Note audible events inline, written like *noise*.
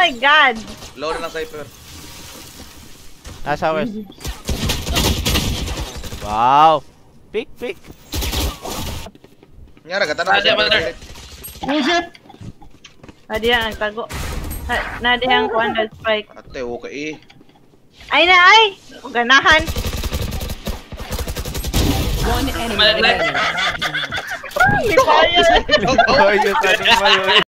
my god! Low na Cypher. Nasa west. Wow. Pick, pick. Nga, gata na. Ada, ada. Bullshit! Nadia ang tago. Na- Nadia ang kuan na spike. Ate, okay eh. Ay na ay! Ganahan! One enemy Malaglag. remaining. Ay, kaya. *laughs* Oh, yung.